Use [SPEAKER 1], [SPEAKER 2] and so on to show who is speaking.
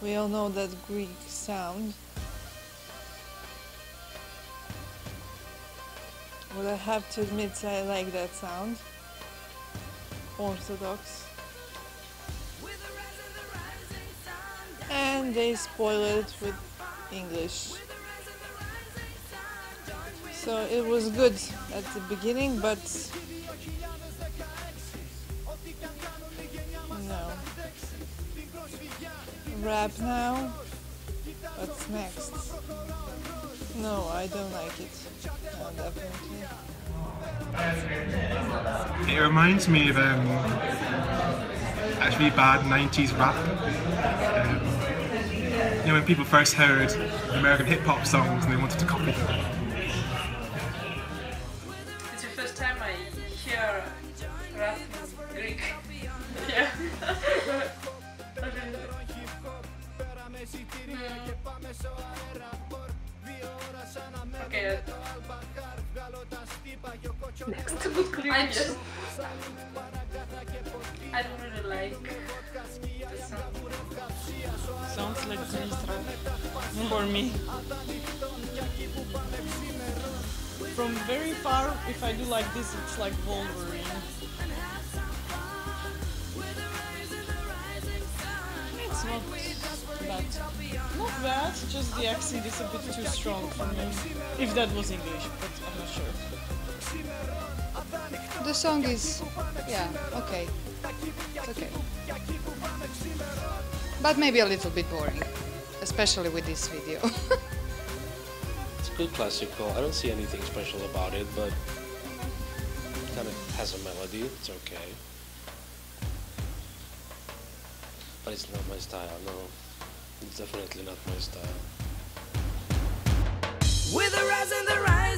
[SPEAKER 1] We all know that Greek sound. But I have to admit I like that sound. Orthodox. And they spoil it with English. So it was good at the beginning, but Rap now? What's next? No, I don't like it. No, definitely.
[SPEAKER 2] It reminds me of um, actually bad 90s rap. Um, you know, when people first heard American hip hop songs and they wanted to copy them.
[SPEAKER 3] It's the first time I hear rap in Greek. Yeah. Okay. Next. I just I don't really like the song.
[SPEAKER 1] Sounds like Sinistra for me. From very far, if I do like this, it's like Wolverine. It's not bad. Not bad, just the accent is a bit too strong for me. If that was English, but I'm not sure.
[SPEAKER 4] The song is, yeah, okay. It's okay. But maybe a little bit boring, especially with this video.
[SPEAKER 5] It's a good classical. I don't see anything special about it, but it kind of has a melody. It's okay. But it's not my style, no. It's definitely not my style.
[SPEAKER 6] With the rise and the sun.